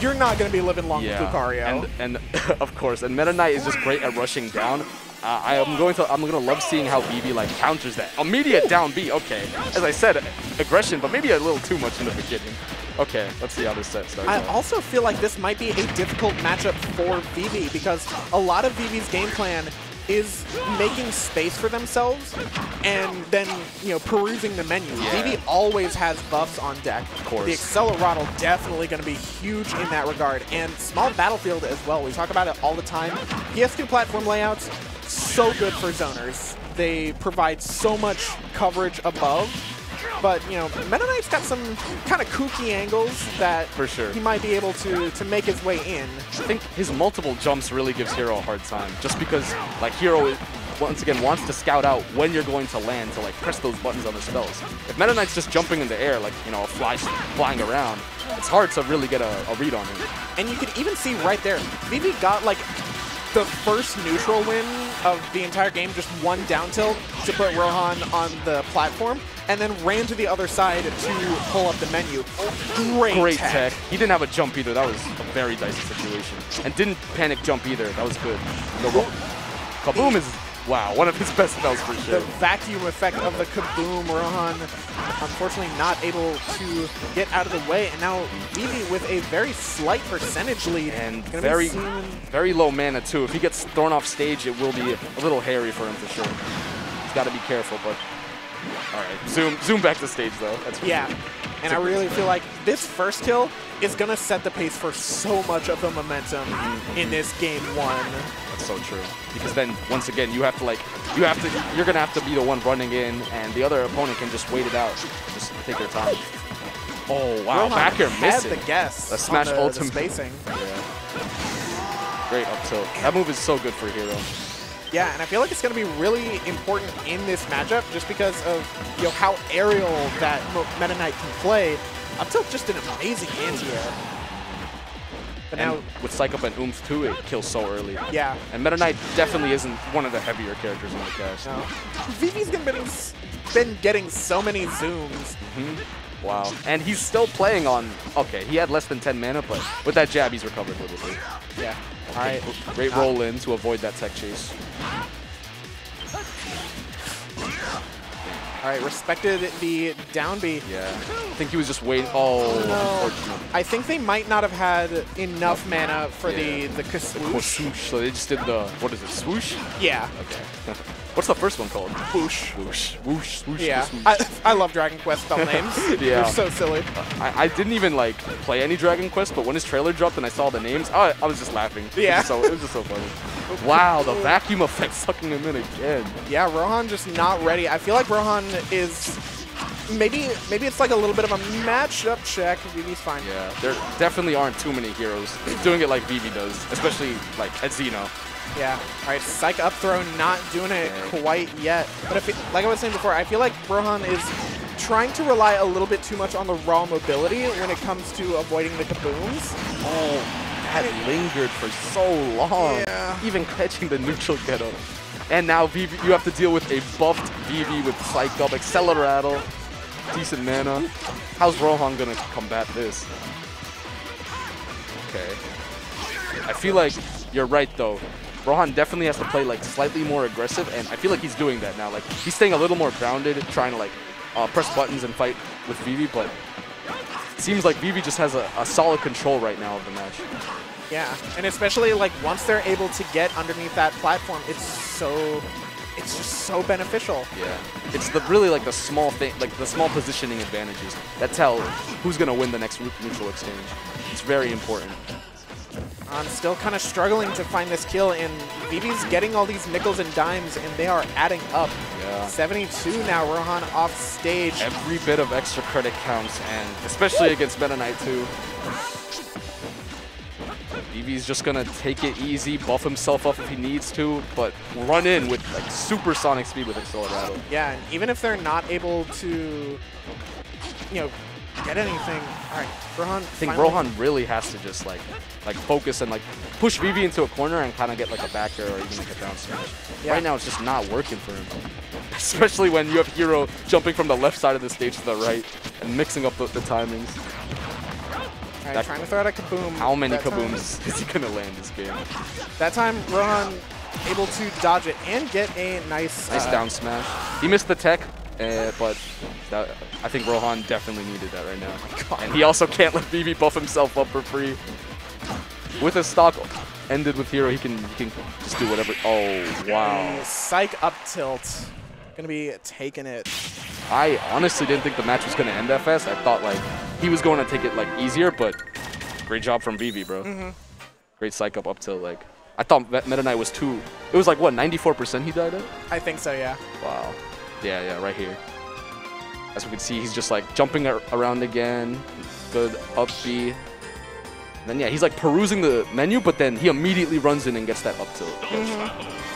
you're not going to be living long Yeah, with Lucario. and and of course, and Meta Knight is just great at rushing down. Uh, I am going to I'm gonna love seeing how Vivi like counters that immediate down B. Okay, as I said, aggression, but maybe a little too much in the beginning. Okay, let's see how this set starts. I out. also feel like this might be a difficult matchup for Vivi because a lot of Vivi's game plan is making space for themselves and then, you know, perusing the menu. Yeah. Vivi always has buffs on deck. Of course. The Acceleratle definitely going to be huge in that regard. And small battlefield as well. We talk about it all the time. PS2 platform layouts, so good for zoners. They provide so much coverage above. But, you know, Meta Knight's got some kind of kooky angles that For sure. he might be able to, to make his way in. I think his multiple jumps really gives Hero a hard time, just because like Hero is, once again wants to scout out when you're going to land to like press those buttons on the spells. If Meta Knight's just jumping in the air, like you know, a fly flying around, it's hard to really get a, a read on him. And you could even see right there, Vivi got like the first neutral win of the entire game, just one down tilt to put Rohan on the platform, and then ran to the other side to pull up the menu. Great, Great tech. He didn't have a jump either. That was a very dicey situation, and didn't panic jump either. That was good. Kaboom is wow, one of his best spells for sure. The vacuum effect of the kaboom, Rohan unfortunately not able to get out of the way, and now Vivi with a very slight percentage lead. And very, very low mana too. If he gets thrown off stage, it will be a little hairy for him for sure. He's got to be careful, but all right. Zoom, zoom back to stage though. That's Yeah, sure. And I really feel like this first kill is gonna set the pace for so much of the momentum in this game one. That's so true. Because then once again, you have to like, you have to, you're gonna have to be the one running in, and the other opponent can just wait it out. Just take their time. Oh wow, Rohan back air had missing. the guess. The on smash the, the ultimate. spacing. Yeah. Great up tilt. That move is so good for Hero. Yeah, and I feel like it's going to be really important in this matchup just because of you know how aerial that Meta Knight can play. Up tilt just an amazing anti-air. But And now, with Psych Up and Oomph too, it kills so early. yeah, And Meta Knight definitely isn't one of the heavier characters in the cast. no. Vivi's been getting, been getting so many zooms. Mhm. Wow. And he's still playing on, okay, he had less than 10 mana, but with that jab, he's recovered with it. Yeah. All right. Great roll in to avoid that tech chase. All right. Respected the down B. Yeah. I think he was just waiting. Oh, oh, No. unfortunate. I think they might not have had enough mana for Yeah. the the swoosh. So they just did the, what is it, swoosh? Yeah. Okay. What's the first one called? Woosh. Woosh. Woosh. Swoosh. Yeah. swoosh. I, I love Dragon Quest spell names. Yeah. They're so silly. I, I didn't even like play any Dragon Quest, but when his trailer dropped and I saw the names, I, I was just laughing. It was Yeah. So it was just so funny. Wow, the vacuum effect sucking him in again. Yeah, Rohan just not ready. I feel like Rohan is maybe maybe it's like a little bit of a matchup check. Vivi's fine. Yeah, there definitely aren't too many heroes doing it like Vivi does, especially like at Xeno. Yeah. All right, Psych up throw not doing it Okay. quite yet. But if it, like I was saying before, I feel like Rohan is trying to rely a little bit too much on the raw mobility when it comes to avoiding the kabooms. Oh, that lingered for so long. Yeah. Even catching the neutral ghetto. And now Vivi, you have to deal with a buffed Vivi with Psych Up, decent mana. How's Rohan gonna combat this? Okay. I feel like you're right though. Rohan definitely has to play like slightly more aggressive, and I feel like he's doing that now. Like he's staying a little more grounded, trying to like uh, press buttons and fight with Vivi, but seems like Vivi just has a, a solid control right now of the match. Yeah, and especially like once they're able to get underneath that platform, it's so it's just so beneficial. Yeah, it's the really like the small thing, like the small positioning advantages that tell who's gonna win the next neutral exchange. It's very important. I'm still kind of struggling to find this kill, and Vivi's getting all these nickels and dimes, and they are adding up. Yeah. 72 now, Rohan off stage. Every bit of extra credit counts, and especially against Meta Knight too. Vivi's just gonna take it easy, buff himself up if he needs to, but run in with like supersonic speed with Acceleratle. Yeah, and even if they're not able to, you know, get anything, all right, Rohan. I think Rohan really has to just like like focus and like push Vivi into a corner and kind of get like a back air or even like a down smash. Yeah. Right now it's just not working for him. Especially when you have Hero jumping from the left side of the stage to the right and mixing up the, the timings. All right, That- trying to throw out a kaboom. How many That time- kabooms is he gonna land this game? That time, Rohan able to dodge it and get a nice, Nice uh, down smash. He missed the tech, uh, but that, I think Rohan definitely needed that right now. God. And he also can't let Vivi buff himself up for free. With his stock ended with hero, he can he can just do whatever. Oh wow! Psych up tilt. Gonna be taking it. I honestly didn't think the match was gonna end that fast. I thought like he was going to take it like easier, but great job from Vivi, bro. Mm-hmm. Great psych up up till like I thought Meta Knight was too. It was like what 94% he died at. I think so, yeah. Wow. Yeah, yeah, right here. As we can see, he's just like jumping ar- around again. Good up B. And then yeah, he's like perusing the menu, but then he immediately runs in and gets that up tilt.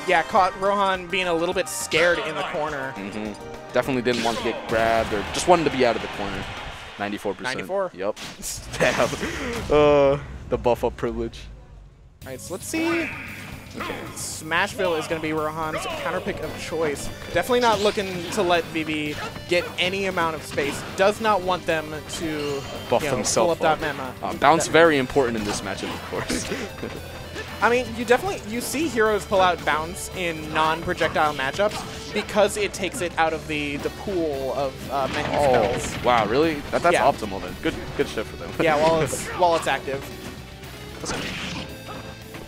Yeah, caught Rohan being a little bit scared in the corner. hmm Definitely didn't want to get grabbed or just wanted to be out of the corner. 94%. 94. Yep. Damn. Uh, the buff up privilege. All right, so let's see. Smashville is going to be Rohan's counter pick of choice. Definitely not looking to let Vivi get any amount of space. Does not want them to Buff you know, himself up up. that mema. Uh, bounce very important in this matchup, of course. I mean, you definitely you see heroes pull out bounce in non-projectile matchups because it takes it out of the the pool of uh, menu oh, spells. wow, really? That, that's Yeah. optimal then. Good, good shift for them. Yeah, while it's while it's active.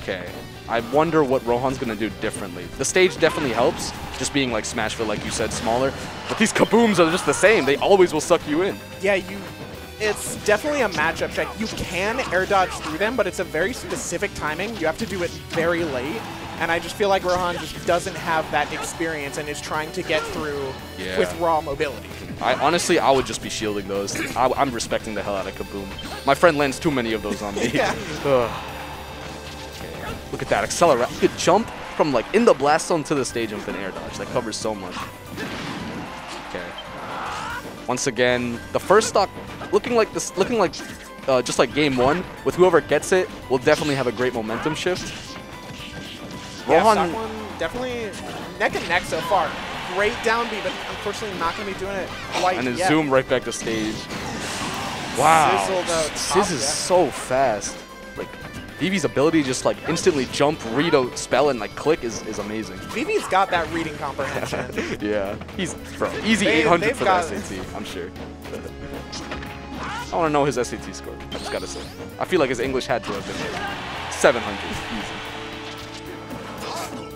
Okay. I wonder what Rohan's gonna do differently. The stage definitely helps, just being like Smashville, like you said, smaller. But these kabooms are just the same. They always will suck you in. Yeah, you. It's definitely a matchup check. You can air dodge through them, but it's a very specific timing. You have to do it very late. And I just feel like Rohan just doesn't have that experience and is trying to get through Yeah. with raw mobility. I honestly, I would just be shielding those. I, I'm respecting the hell out of kaboom. My friend lands too many of those on me. Yeah. Look at that accelerate. You could jump from like in the blast zone to the stage with an air dodge. That covers so much. Okay. Once again, the first stock looking like this, looking like uh, just like game one. With whoever gets it, will definitely have a great momentum shift. Yeah, Rohan, one definitely neck and neck so far. Great down B, but unfortunately not going to be doing it quite and then yet. zoom right back to stage. Wow. Sizzle, Sizz is yeah. so fast. Like, Vivi's ability to just like instantly jump, read a spell, and like click is, is amazing. Vivi's got that reading comprehension. yeah. He's bro, easy They- 800 for the SAT, I'm sure. I want to know his SAT score. I just gotta say. I feel like his English had to have been 700. Easy.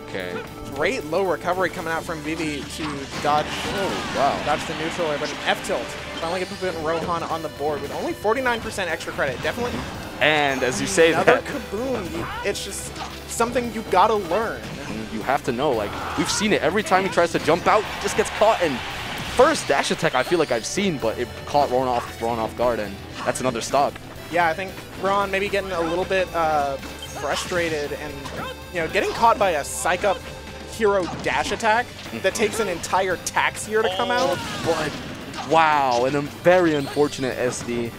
Okay. Great low recovery coming out from Vivi to dodge Oh, wow. Dodge the neutral air, but an F tilt. Finally get to put Rohan on the board with only 49% extra credit. Definitely And as you say another that, kaboom. It's just something you gotta learn. you have to know. Like we've seen it every time he tries to jump out, he just gets caught. And first dash attack, I feel like I've seen, but it caught Ron off, Ron off guard, and that's another stock. Yeah, I think Ron maybe getting a little bit uh, frustrated and you know getting caught by a psych up hero dash attack that takes an entire tax year to come out. But wow, and a very unfortunate SD.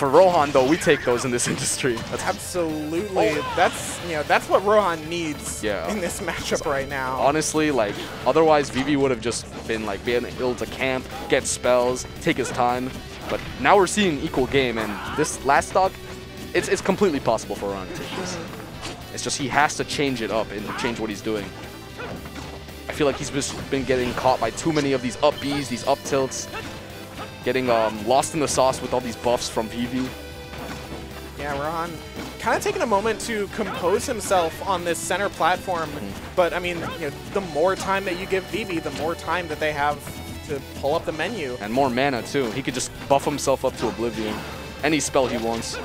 For Rohan though, we take those in this industry. That's Absolutely, that's you know that's what Rohan needs Yeah. in this matchup right now. honestly like otherwise Vivi would have just been like being able to camp, get spells, take his time. But now we're seeing equal game, and this last stock, it's it's completely possible for Rohan to take this. Mm-hmm. It's just he has to change it up and change what he's doing. I feel like he's just been getting caught by too many of these up Bs, these up tilts, getting um, lost in the sauce with all these buffs from Vivi. Yeah, Rohan kind of taking a moment to compose himself on this center platform. But I mean, you know, the more time that you give Vivi, the more time that they have to pull up the menu. And more mana too. He could just buff himself up to Oblivion. Any spell he wants.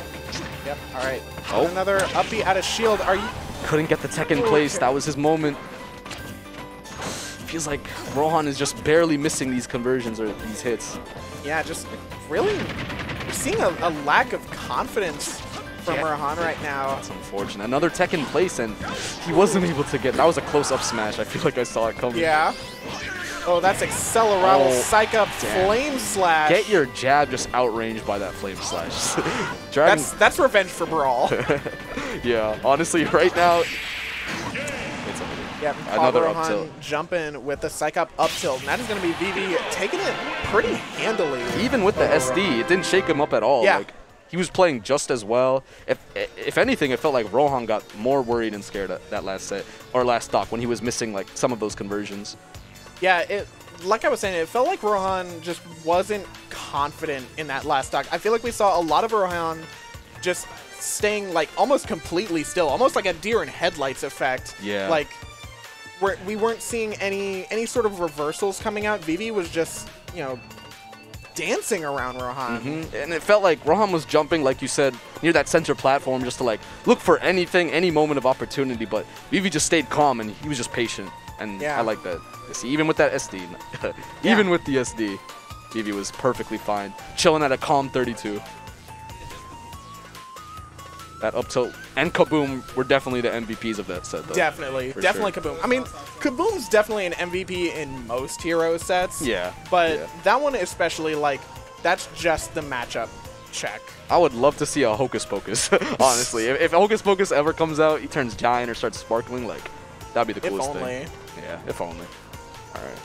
Yep. All right. Oh. Another uppy out of shield. Are you? Couldn't get the tech in place. That was his moment. Feels like Rohan is just barely missing these conversions or these hits. Yeah, just really. Seeing a, a lack of confidence from Yeah. Rohan right now. That's unfortunate. Another tech in place, and he wasn't able to get. That was a close-up smash. I feel like I saw it coming. Yeah. Oh, that's Acceleratle, Oh, Psych Up, damn. Flame Slash. Get your jab just outranged by that flame slash. That's that's revenge for Brawl. yeah. Honestly, right now. Yeah, Another up tilt. jumping with the Psych Up up tilt. And that is going to be Vivi taking it pretty handily. Even with the SD, it didn't shake him up at all. Yeah. Like he was playing just as well. If if anything, it felt like Rohan got more worried and scared at that last set or last stock when he was missing like some of those conversions. Yeah, it like I was saying, it felt like Rohan just wasn't confident in that last stock. I feel like we saw a lot of Rohan just staying like almost completely still, almost like a deer in headlights effect. Yeah. Like we're, we weren't seeing any any sort of reversals coming out. Vivi was just you know dancing around Rohan. Mm-hmm. And it felt like Rohan was jumping, like you said, near that center platform just to like look for anything, any moment of opportunity. But Vivi just stayed calm and he was just patient, and Yeah. I like that. See, even with that SD, Yeah. even with the SD, Vivi was perfectly fine, chilling at a calm 32. That up tilt and Kaboom were definitely the MVPs of that set, though. Definitely, definitely sure. Kaboom. I mean, Kaboom's definitely an MVP in most hero sets. Yeah, But yeah. that one especially, like, that's just the matchup check. I would love to see a Hocus Pocus, honestly. If, if Hocus Pocus ever comes out, he turns giant or starts sparkling, like, that'd be the coolest thing. If only. thing. Yeah, if only. All right.